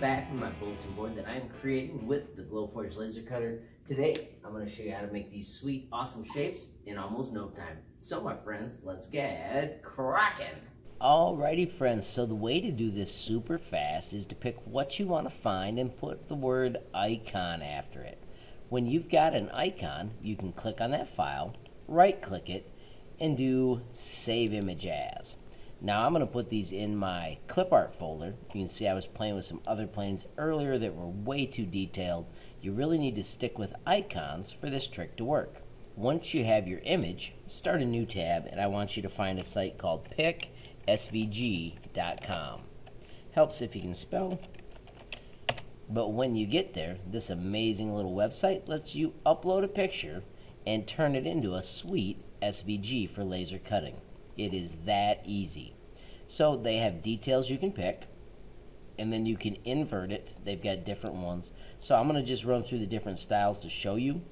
back with my bulletin board that I'm creating with the Glowforge laser cutter. Today, I'm going to show you how to make these sweet, awesome shapes in almost no time. So my friends, let's get cracking! Alrighty friends, so the way to do this super fast is to pick what you want to find and put the word icon after it. When you've got an icon, you can click on that file, right click it, and do Save Image As. Now I'm going to put these in my clip art folder. You can see I was playing with some other planes earlier that were way too detailed. You really need to stick with icons for this trick to work. Once you have your image, start a new tab and I want you to find a site called picsvg.com. Helps if you can spell. But when you get there, this amazing little website lets you upload a picture and turn it into a sweet SVG for laser cutting. It is that easy. So they have details you can pick, and then you can invert it. They've got different ones. So I'm going to just run through the different styles to show you.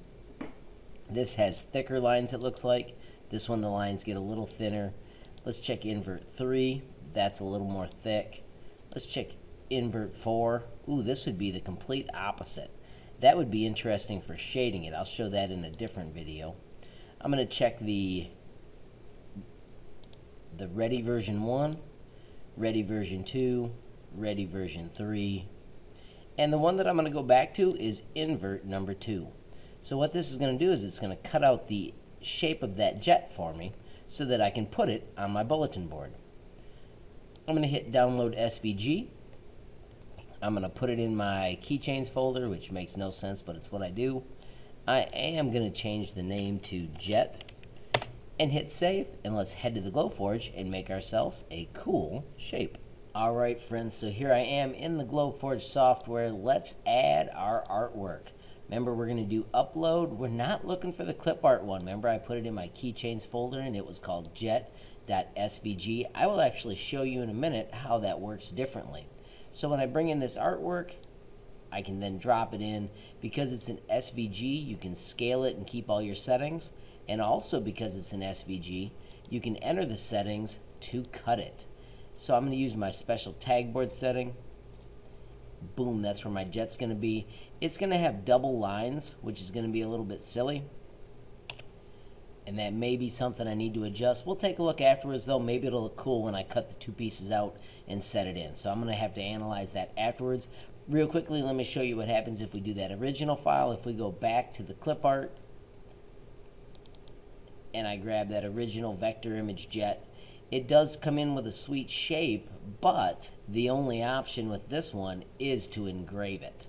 This has thicker lines, it looks like. This one, the lines get a little thinner. Let's check invert 3. That's a little more thick. Let's check invert 4. Ooh, this would be the complete opposite. That would be interesting for shading it. I'll show that in a different video. I'm going to check the the ready version 1, ready version 2, ready version 3, and the one that I'm going to go back to is invert number 2. So what this is going to do is it's going to cut out the shape of that jet for me so that I can put it on my bulletin board. I'm going to hit download SVG. I'm going to put it in my keychains folder, which makes no sense, but it's what I do. I am going to change the name to Jet and hit save and let's head to the Glowforge and make ourselves a cool shape. Alright friends, so here I am in the Glowforge software. Let's add our artwork. Remember, we're going to do upload. We're not looking for the clip art one. Remember, I put it in my keychains folder and it was called jet.svg. I will actually show you in a minute how that works differently. So when I bring in this artwork, I can then drop it in. Because it's an SVG, you can scale it and keep all your settings. And also because it's an SVG, you can enter the settings to cut it. So I'm going to use my special tag board setting. Boom, that's where my jet's going to be. It's going to have double lines, which is going to be a little bit silly. And that may be something I need to adjust. We'll take a look afterwards, though. Maybe it'll look cool when I cut the two pieces out and set it in. So I'm going to have to analyze that afterwards. Real quickly, let me show you what happens if we do that original file. If we go back to the clip art, and I grab that original vector image jet. It does come in with a sweet shape, but the only option with this one is to engrave it.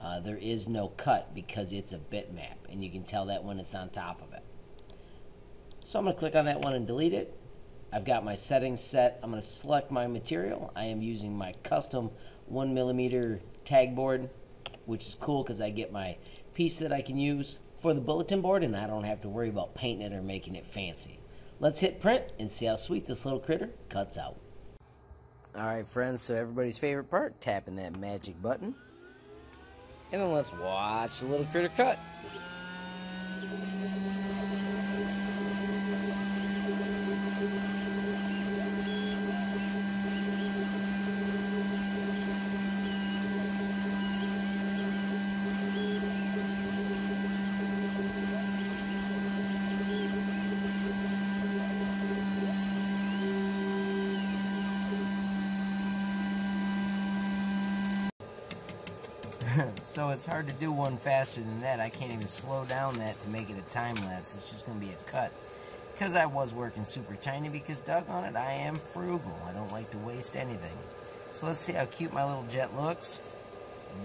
Uh, there is no cut because it's a bitmap, and you can tell that when it's on top of it. So I'm going to click on that one and delete it. I've got my settings set. I'm going to select my material. I am using my custom 1 millimeter tag board, which is cool because I get my piece that I can use for the bulletin board and I don't have to worry about painting it or making it fancy. Let's hit print and see how sweet this little critter cuts out. Alright friends, so everybody's favorite part, tapping that magic button. And then let's watch the little critter cut. so it's hard to do one faster than that. I can't even slow down that to make it a time lapse. It's just going to be a cut. Because I was working super tiny because doggone it, I am frugal. I don't like to waste anything. So let's see how cute my little jet looks.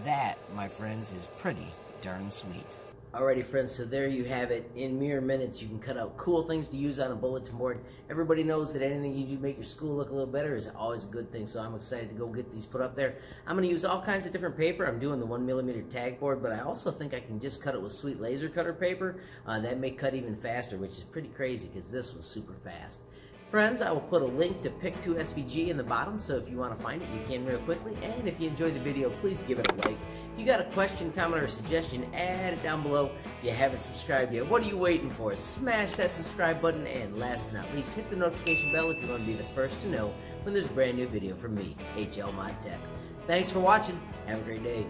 That, my friends, is pretty darn sweet. Alrighty friends, so there you have it. In mere minutes, you can cut out cool things to use on a bulletin board. Everybody knows that anything you do to make your school look a little better is always a good thing, so I'm excited to go get these put up there. I'm going to use all kinds of different paper. I'm doing the 1mm tag board, but I also think I can just cut it with sweet laser cutter paper. Uh, that may cut even faster, which is pretty crazy because this was super fast. Friends, I will put a link to Pic2SVG in the bottom, so if you want to find it, you can real quickly. And if you enjoyed the video, please give it a like. If you got a question, comment, or suggestion, add it down below. If you haven't subscribed yet, what are you waiting for? Smash that subscribe button, and last but not least, hit the notification bell if you want to be the first to know when there's a brand new video from me, HL Mod Tech. Thanks for watching. Have a great day.